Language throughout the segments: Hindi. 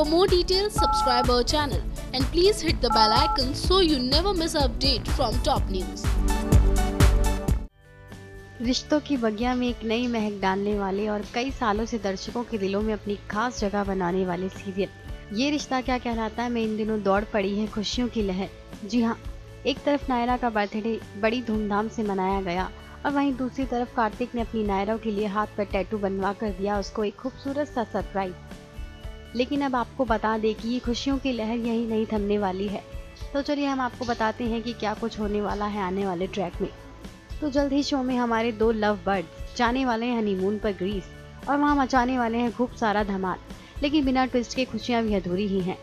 For more details, subscribe our channel and please hit the bell icon so you never miss an update from top news. रिश्तों की बगिया में एक नई महक डालने वाले और कई सालों से दर्शकों के दिलों में अपनी खास जगह बनाने वाले सीरियल। ये रिश्ता क्या कहलाता है? मैं इन दिनों दौड़ पड़ी है खुशियों की लहर। जी हाँ एक तरफ़ नायरा का बर्थडे बड़ी धूमधाम से मनाया गया और वहीं दूसरी तरफ़ कार्तिक ने अपनी नायरा के लिए हाथ पर टैटू बनवा कर दिया उसको एक खूबसूरत सा सरप्राइज़ लेकिन अब आपको बता दें कि ये खुशियों की लहर यही नहीं थमने वाली है। तो चलिए हम आपको बताते हैं कि क्या कुछ होने वाला है आने वाले ट्रैक में। तो जल्द ही शो में हमारे दो लव बर्ड जाने वाले हैं हनीमून पर ग्रीस, और वहाँ मचाने वाले हैं खूब सारा धमाल। लेकिन बिना ट्विस्ट के खुशियाँ भी अधूरी ही हैं।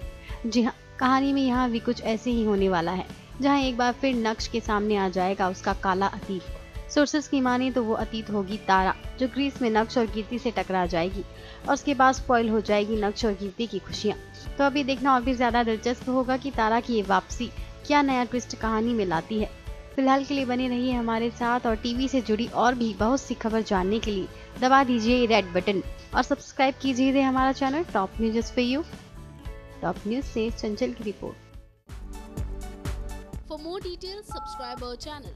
जी हाँ कहानी में यहाँ भी कुछ ऐसे ही होने वाला है, जहाँ एक बार फिर नक्श के सामने आ जाएगा उसका काला अतीत। सोर्सेस की माने तो वो अतीत होगी तारा जो ग्रीस में नक्श और कीर्ति से टकरा जाएगी और उसके बाद स्पॉइल हो जाएगी नक्श और कीर्ति की खुशियाँ। तो अभी देखना और भी ज़्यादा दिलचस्प होगा कि तारा की ये वापसी क्या नया ट्विस्ट कहानी में लाती है। फ़िलहाल के लिए बने रहिए हमारे साथ और टीवी से जुड़ी और भी बहुत सी खबर जानने के लिए। दबा दीजिए रेड बटन और सब्सक्राइब कीजिए हमारा channel top news for you top news से चंचल की report For more details, subscribe our channel